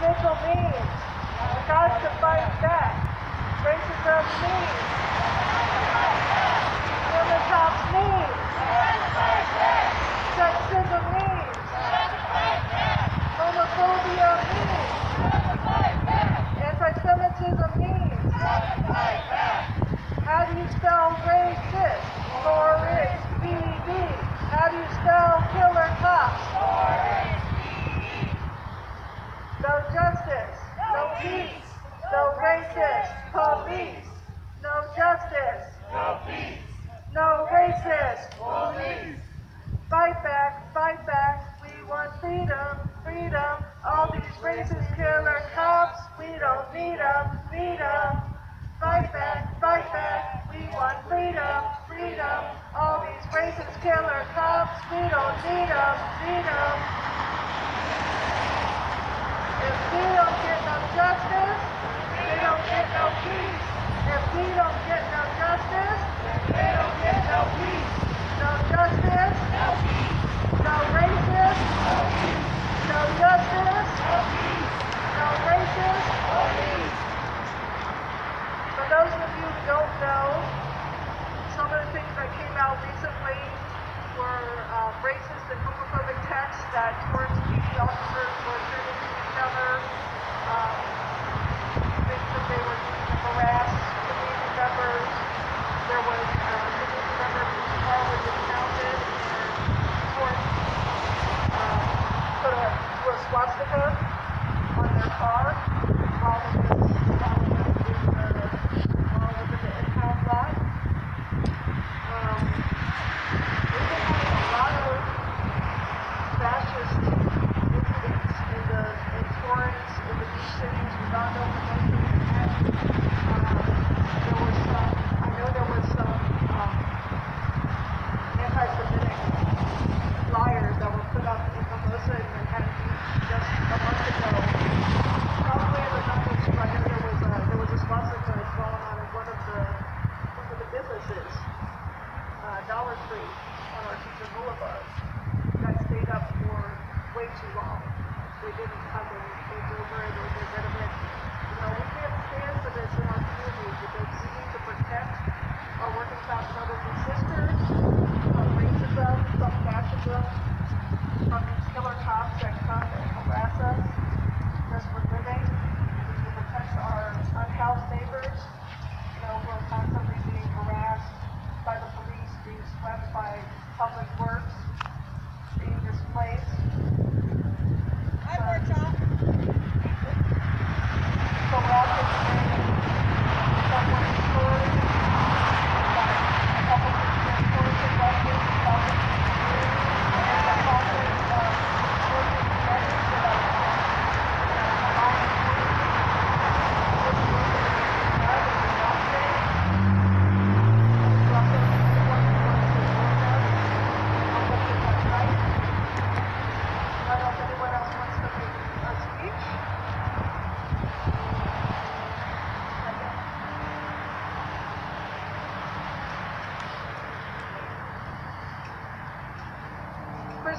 mental means, cause to fight back, braces of knees, women's top knees, sexism knees, homophobia knees, anti-Semitism knees. How do you spell racist? For Masons, killer cops, we don't need them, need them. If we don't get no justice, we don't get no peace. If we don't get no justice, we don't get no peace. No justice, no peace. No racism, no peace. No justice, no peace.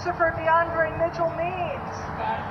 Christopher DeAndre Mitchell means.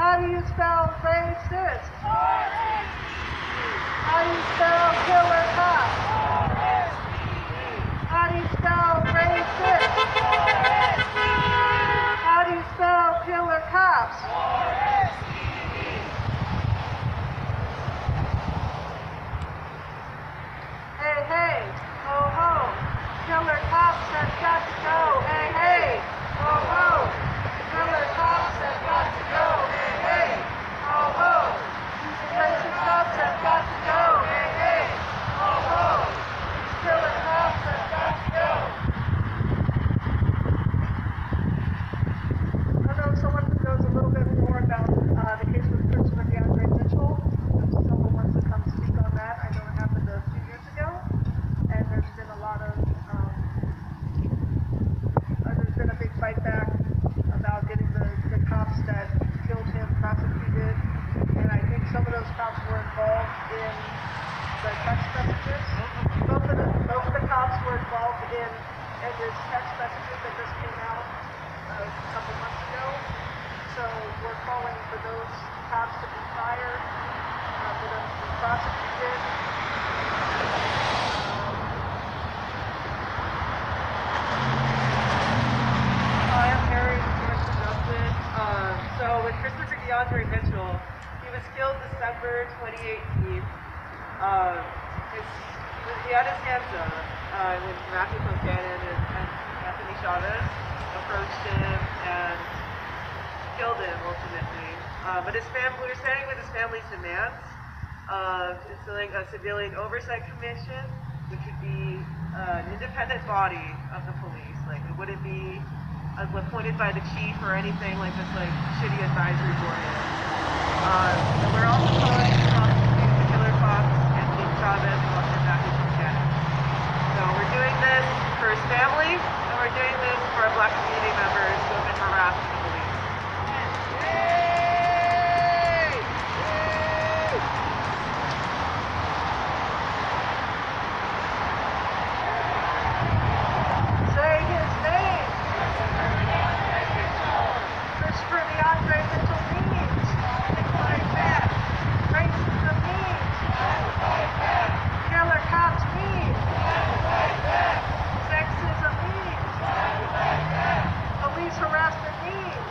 How do you spell racist? How do you spell killer? How do you spell racist? How do you spell killer cops? Both the, cops were involved in, text messages that just came out uh, a couple months ago. So we're calling for those cops to be fired, uh, for them to be prosecuted. I'm. Um, so with Christopher DeAndre Mitchell, he was killed December 2018. Um, he, had his hands up uh, when Matthew Concannon and, and Anthony Chavez approached him and killed him ultimately. Uh, but his family, we were standing with his family's demands of instilling a civilian oversight commission, which would be uh, an independent body of the police. Like it wouldn't be uh, appointed by the chief or anything like this, like shitty advisory board. Uh, and we're also calling to prosecute the killer cops, Anthony Chavez and Officer Matthew Concannon. So we're doing for his family, and we're doing this for our black community members who have been harassed by the police. Say his name. Christopher DeAndre Mitchell means. Racism means. Killer cops means. Sexism means. Police harassment means.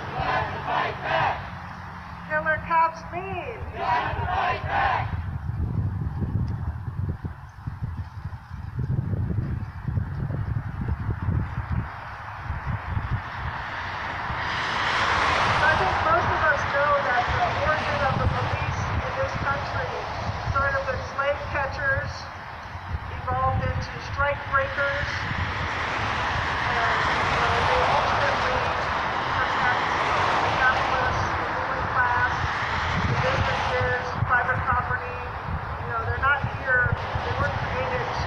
Killer cops means. I think most of us know that the origin of the police in this country started with slave catchers, evolved into strike breakers, and uh, they ultimately protect the capitalists, the ruling class, the businesses, private property. You know, they're not here, they weren't created to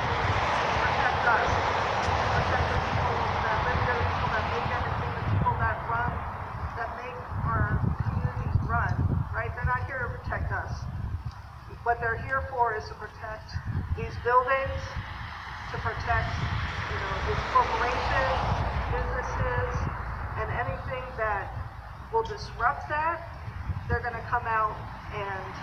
protect us, protect the people that live here, the people that make everything, the people that run, that make our communities run, right? They're not here to protect us. What they're here for is to protect these buildings, to protect, you know, these corporations, businesses, and anything that will disrupt that, they're gonna come out and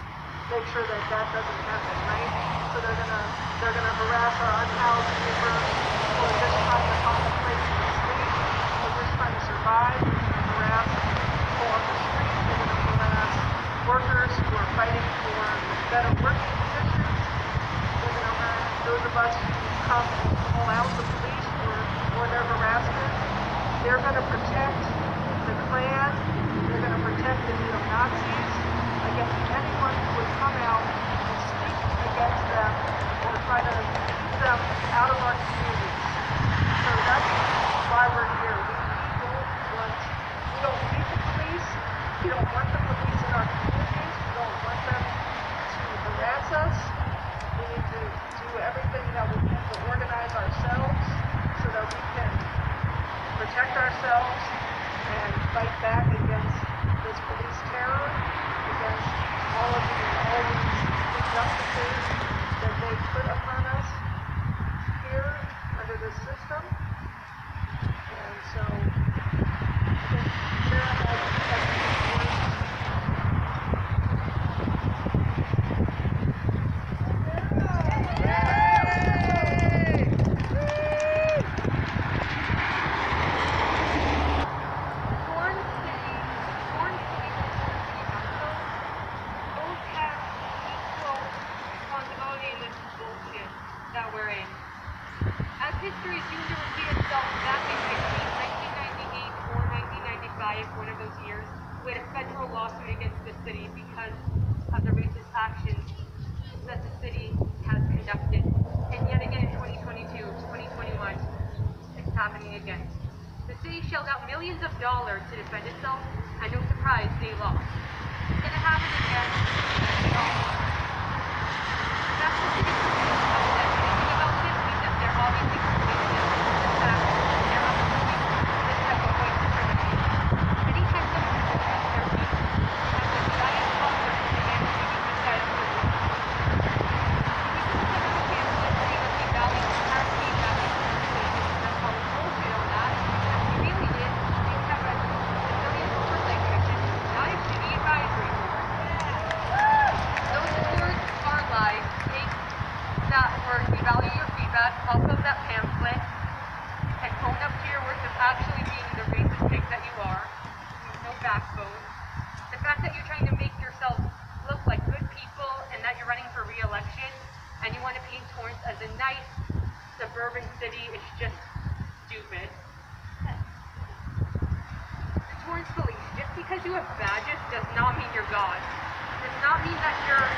make sure that that doesn't happen, right? So they're gonna, they're gonna harass our unhoused neighbors who are just trying to find a place to sleep, who are just trying to survive, harass people on the street, they're gonna harass workers who are fighting for better working conditions, they're gonna harass those of us who come and call out the police for, for their harassment. They're gonna protect Klan, they're gonna protect the neo-Nazis against anyone who would come out and speak against them or try to keep them out of our communities. So that's why we're here. We don't want, we don't need the police, we don't want the police in our communities, we don't want them to harass us. We need to do everything that we can to organize ourselves so that we can protect ourselves and fight back against this police terror, against all of the all these injustices that they put upon us here under this system. And so I think Sarah has has some words. Corn City, Corn City, and Corn City Council both have equal responsibility in this bullshit that we're in. As history seems to repeat itself back in between 1998 or 1995, one of those years, we had a federal lawsuit against the city because of the racist actions that the city has conducted. And yet again in 2022, 2021, it's happening again. The city shelled out millions of dollars to defend itself, and no surprise, they lost. It's gonna happen again. stupid. The Torrance police, just because you have badges does not mean you're God. Does not mean that you're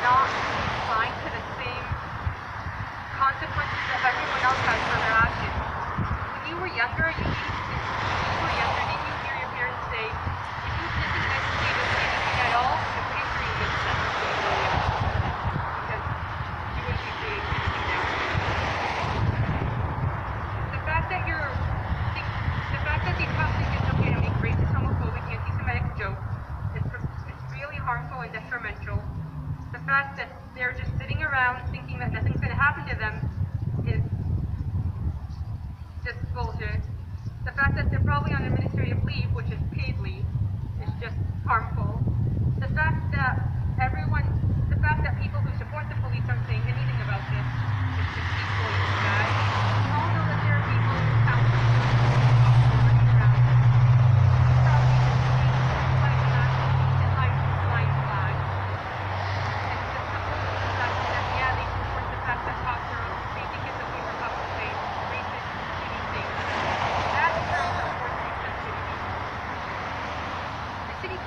not inclined to the same consequences that everyone else has for their actions. When you were younger, you used to, when you were younger, did you hear your parents say, if you did this, you didn't do anything at all?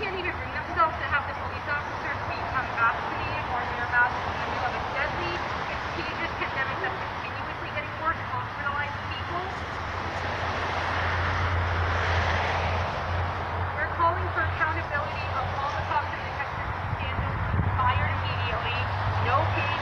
can't even bring themselves to have the police officers become vaccinated or near vaccinated in the middle of a deadly, contagious pandemic that's continuously getting worse and hospitalizing people. We're calling for accountability of all the cops in the Texas scandal, fired immediately, no pay,